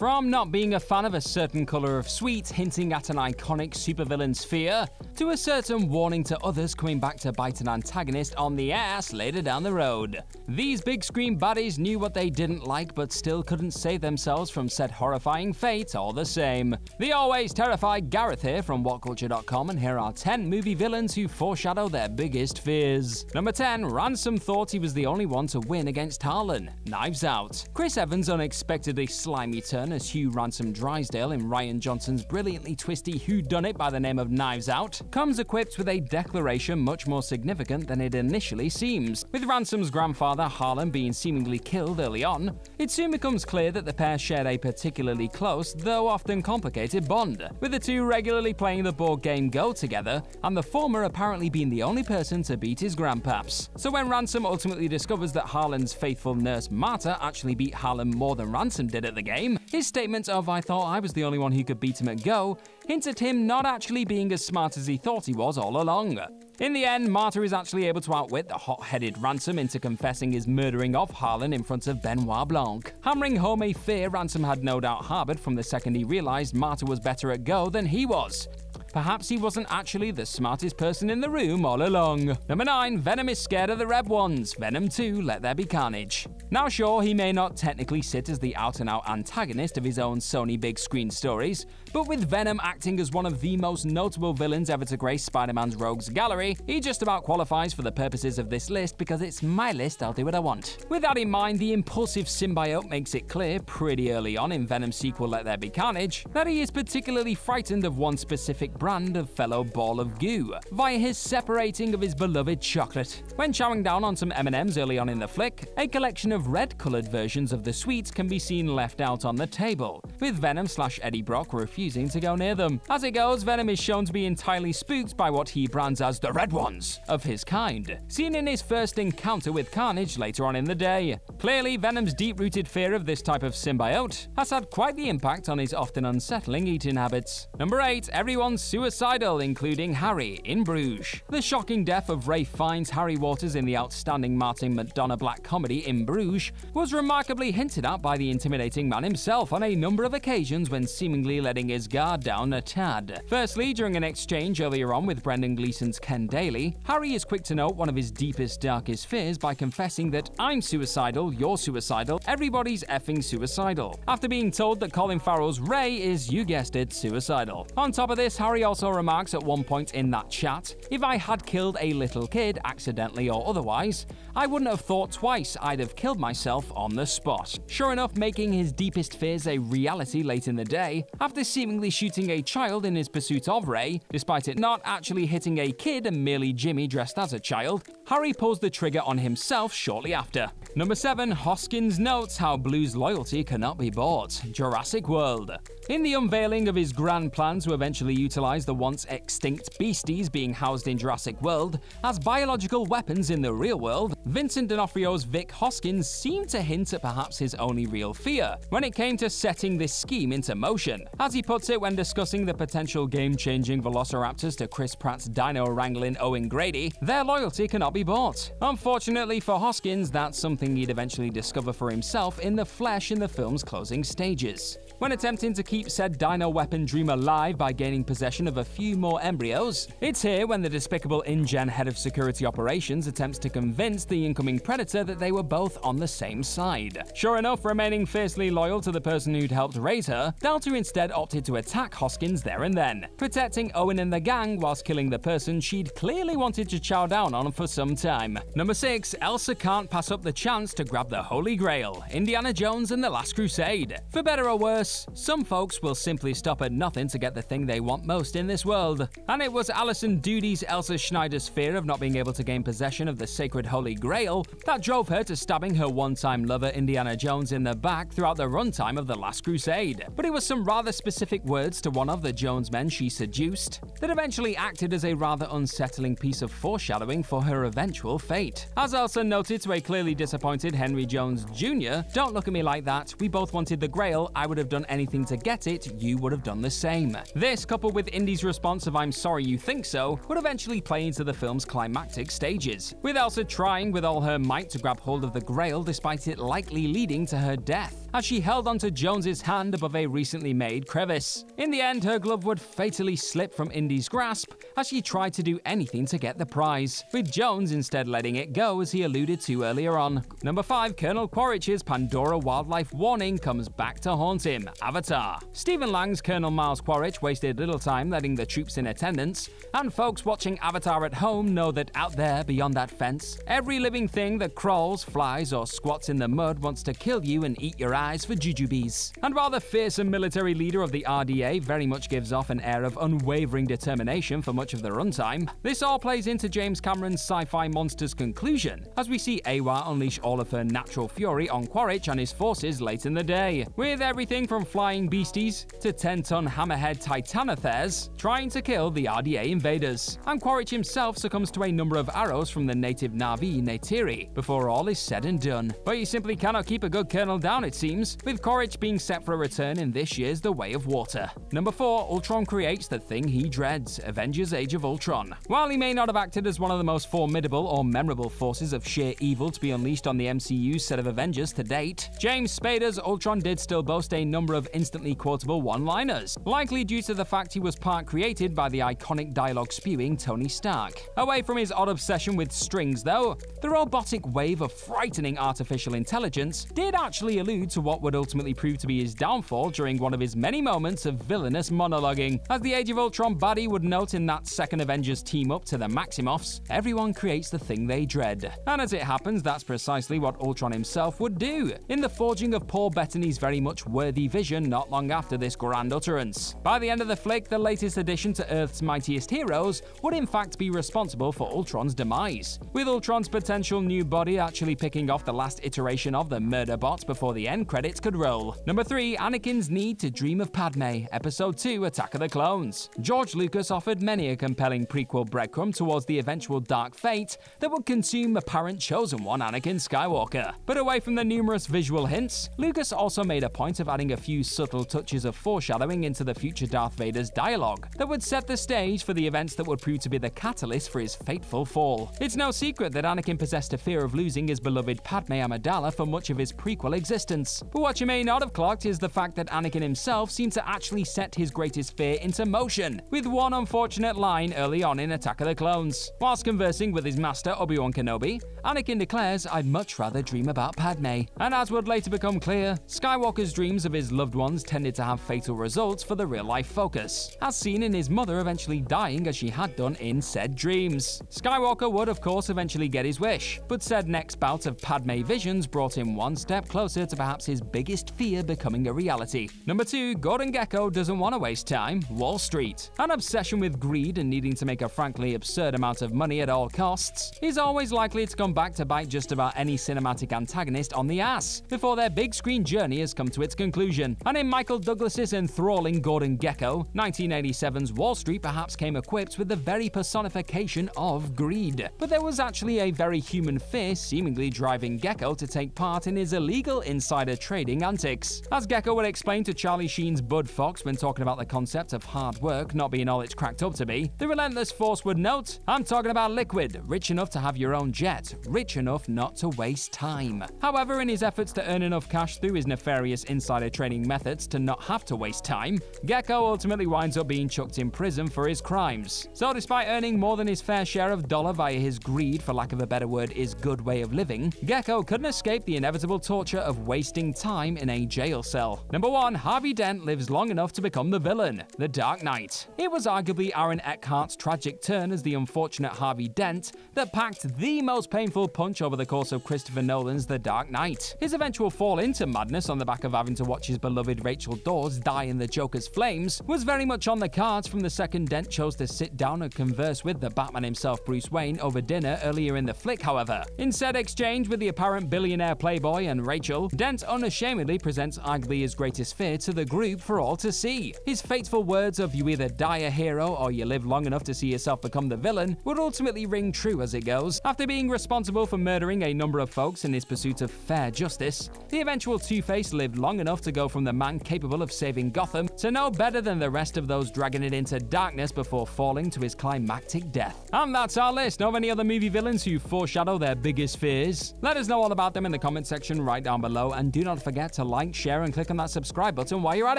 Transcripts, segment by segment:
From not being a fan of a certain colour of sweet hinting at an iconic supervillain's fear, to a certain warning to others coming back to bite an antagonist on the ass later down the road. These big screen baddies knew what they didn't like but still couldn't save themselves from said horrifying fate all the same. The always terrified Gareth here from WhatCulture.com and here are 10 movie villains who foreshadow their biggest fears. Number 10, Ransom thought he was the only one to win against Harlan. Knives Out. Chris Evans' unexpectedly slimy turn as Hugh Ransom Drysdale in Rian Johnson's brilliantly twisty Who Done It by the name of Knives Out, comes equipped with a declaration much more significant than it initially seems. With Ransom's grandfather Harlan being seemingly killed early on, it soon becomes clear that the pair shared a particularly close, though often complicated bond, with the two regularly playing the board game Go together, and the former apparently being the only person to beat his grandpaps. So when Ransom ultimately discovers that Harlan's faithful nurse Marta actually beat Harlan more than Ransom did at the game, his statement of I thought I was the only one who could beat him at Go hints at him not actually being as smart as he thought he was all along. In the end, Marta is actually able to outwit the hot-headed Ransom into confessing his murdering of Harlan in front of Benoit Blanc, hammering home a fear Ransom had no doubt harbored from the second he realized Marta was better at Go than he was. Perhaps he wasn't actually the smartest person in the room all along. Number 9. Venom is scared of the Red Ones. Venom 2. Let There Be Carnage. Now, sure, he may not technically sit as the out and out antagonist of his own Sony big screen stories, but with Venom acting as one of the most notable villains ever to grace Spider Man's Rogues Gallery, he just about qualifies for the purposes of this list because it's my list, I'll do what I want. With that in mind, the impulsive symbiote makes it clear pretty early on in Venom's sequel Let There Be Carnage that he is particularly frightened of one specific brand of fellow ball of goo via his separating of his beloved chocolate. When chowing down on some M&Ms early on in the flick, a collection of red-colored versions of the sweets can be seen left out on the table, with Venom slash Eddie Brock refusing to go near them. As it goes, Venom is shown to be entirely spooked by what he brands as the red ones of his kind, seen in his first encounter with Carnage later on in the day. Clearly, Venom's deep-rooted fear of this type of symbiote has had quite the impact on his often unsettling eating habits. Number 8. Everyone's suicidal, including Harry in Bruges. The shocking death of Ralph Fiennes Harry Waters in the outstanding Martin McDonagh black comedy In Bruges was remarkably hinted at by the intimidating man himself on a number of occasions when seemingly letting his guard down a tad. Firstly, during an exchange earlier on with Brendan Gleeson's Ken Daly, Harry is quick to note one of his deepest, darkest fears by confessing that I'm suicidal, you're suicidal, everybody's effing suicidal. After being told that Colin Farrell's Ray is, you guessed it, suicidal. On top of this, Harry also remarks at one point in that chat, if I had killed a little kid, accidentally or otherwise, I wouldn't have thought twice, I'd have killed myself on the spot. Sure enough, making his deepest fears a reality late in the day, after seemingly shooting a child in his pursuit of Ray, despite it not actually hitting a kid and merely Jimmy dressed as a child, Harry pulls the trigger on himself shortly after. Number 7. Hoskins notes how Blue's loyalty cannot be bought. Jurassic World. In the unveiling of his grand plan to eventually utilize the once extinct beasties being housed in Jurassic World as biological weapons in the real world, Vincent D'Onofrio's Vic Hoskins seemed to hint at perhaps his only real fear when it came to setting this scheme into motion. As he puts it when discussing the potential game-changing velociraptors to Chris Pratt's dino wrangling Owen Grady, their loyalty cannot be bought. Unfortunately for Hoskins, that's something he'd eventually discover for himself in the flesh in the film's closing stages. When attempting to keep said dino weapon dream alive by gaining possession of a few more embryos, it's here when the despicable InGen head of security operations attempts to convince the incoming predator that they were both on the same side. Sure enough, remaining fiercely loyal to the person who'd helped raise her, Delta instead opted to attack Hoskins there and then, protecting Owen and the gang whilst killing the person she'd clearly wanted to chow down on for some time. Number 6. Elsa can't pass up the chance to grab the Holy Grail, Indiana Jones and the Last Crusade. For better or worse, some folks will simply stop at nothing to get the thing they want most in this world. And it was Alison Doody's Elsa Schneider's fear of not being able to gain possession of the sacred Holy Grail that drove her to stabbing her one-time lover Indiana Jones in the back throughout the runtime of The Last Crusade. But it was some rather specific words to one of the Jones men she seduced that eventually acted as a rather unsettling piece of foreshadowing for her eventual fate. As Elsa noted to a clearly disappointed Henry Jones Jr., don't look at me like that, we both wanted the Grail, I would have done done anything to get it, you would have done the same. This, coupled with Indy's response of I'm sorry you think so, would eventually play into the film's climactic stages, with Elsa trying with all her might to grab hold of the Grail despite it likely leading to her death. As she held onto Jones's hand above a recently made crevice. In the end, her glove would fatally slip from Indy's grasp as she tried to do anything to get the prize, with Jones instead letting it go as he alluded to earlier on. Number 5. Colonel Quaritch's Pandora wildlife warning comes back to haunt him. Avatar. Stephen Lang's Colonel Miles Quaritch wasted little time letting the troops in attendance, and folks watching Avatar at home know that out there beyond that fence, every living thing that crawls, flies, or squats in the mud wants to kill you and eat your eyes for jujubes. And while the fearsome military leader of the RDA very much gives off an air of unwavering determination for much of the runtime, this all plays into James Cameron's sci-fi monsters conclusion, as we see Eywa unleash all of her natural fury on Quaritch and his forces late in the day, with everything from flying beasties to 10-ton hammerhead titanotheres trying to kill the RDA invaders. And Quaritch himself succumbs to a number of arrows from the native Na'vi Neytiri before all is said and done. But you simply cannot keep a good colonel down, it seems, with Quaritch being set for a return in this year's The Way of Water. Number 4. Ultron creates the thing he dreads, Avengers Age of Ultron. While he may not have acted as one of the most formidable or memorable forces of sheer evil to be unleashed on the MCU's set of Avengers to date, James Spader's Ultron did still boast a number of instantly quotable one-liners, likely due to the fact he was part created by the iconic dialogue-spewing Tony Stark. Away from his odd obsession with strings, though, the robotic wave of frightening artificial intelligence did actually allude to what would ultimately prove to be his downfall during one of his many moments of villainous monologuing. As the Age of Ultron baddie would note in that second Avengers team up to the Maximoffs, everyone creates the thing they dread. And as it happens, that's precisely what Ultron himself would do, in the forging of Paul Bettany's very much worthy vision not long after this grand utterance. By the end of the flick, the latest addition to Earth's mightiest heroes would in fact be responsible for Ultron's demise, with Ultron's potential new body actually picking off the last iteration of the murder bot before the end credits could roll. Number 3. Anakin's Need to Dream of Padme, Episode 2 Attack of the Clones. George Lucas offered many a compelling prequel breadcrumb towards the eventual dark fate that would consume apparent chosen one Anakin Skywalker. But away from the numerous visual hints, Lucas also made a point of adding a few subtle touches of foreshadowing into the future Darth Vader's dialogue that would set the stage for the events that would prove to be the catalyst for his fateful fall. It's no secret that Anakin possessed a fear of losing his beloved Padme Amidala for much of his prequel existence. But what you may not have clocked is the fact that Anakin himself seemed to actually set his greatest fear into motion, with one unfortunate line early on in Attack of the Clones. Whilst conversing with his master Obi-Wan Kenobi, Anakin declares, I'd much rather dream about Padme. And as would later become clear, Skywalker's dreams of his loved ones tended to have fatal results for the real-life focus, as seen in his mother eventually dying as she had done in said dreams. Skywalker would of course eventually get his wish, but said next bout of Padme visions brought him one step closer to perhaps his biggest fear becoming a reality. Number 2. Gordon Gekko doesn't want to waste time, Wall Street. An obsession with greed and needing to make a frankly absurd amount of money at all costs is always likely to come back to bite just about any cinematic antagonist on the ass, before their big screen journey has come to its conclusion. And in Michael Douglas's enthralling Gordon Gekko, 1987's Wall Street perhaps came equipped with the very personification of greed. But there was actually a very human fear seemingly driving Gekko to take part in his illegal insider trading antics. As Gekko would explain to Charlie Sheen's Bud Fox when talking about the concept of hard work not being all it's cracked up to be, the relentless force would note, I'm talking about liquid, rich enough to have your own jet, rich enough not to waste time. However, in his efforts to earn enough cash through his nefarious insider trading methods to not have to waste time, Gekko ultimately winds up being chucked in prison for his crimes. So despite earning more than his fair share of dollar via his greed, for lack of a better word, is good way of living, Gekko couldn't escape the inevitable torture of wasting time in a jail cell. Number 1. Harvey Dent lives long enough to become the villain, The Dark Knight. It was arguably Aaron Eckhart's tragic turn as the unfortunate Harvey Dent that packed the most painful punch over the course of Christopher Nolan's The Dark Knight. His eventual fall into madness on the back of having to watch his beloved Rachel Dawes die in the Joker's flames was very much on the cards from the second Dent chose to sit down and converse with the Batman himself Bruce Wayne over dinner earlier in the flick, however. In said exchange with the apparent billionaire playboy and Rachel, Dent unashamedly presents his greatest fear to the group for all to see. His fateful words of you either die a hero or you live long enough to see yourself become the villain would ultimately ring true as it goes. After being responsible for murdering a number of folks in his pursuit of fair justice, the eventual Two-Face lived long enough to go from the man capable of saving Gotham to no better than the rest of those dragging it into darkness before falling to his climactic death. And that's our list. Know of any other movie villains who foreshadow their biggest fears? Let us know all about them in the comment section right down below and do do not forget to like, share, and click on that subscribe button while you're at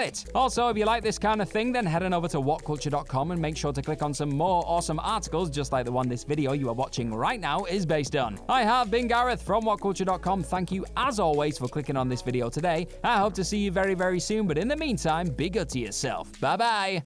it. Also, if you like this kind of thing, then head on over to whatculture.com and make sure to click on some more awesome articles just like the one this video you are watching right now is based on. I have been Gareth from whatculture.com. Thank you as always for clicking on this video today. I hope to see you very, very soon, but in the meantime, be good to yourself. Bye bye.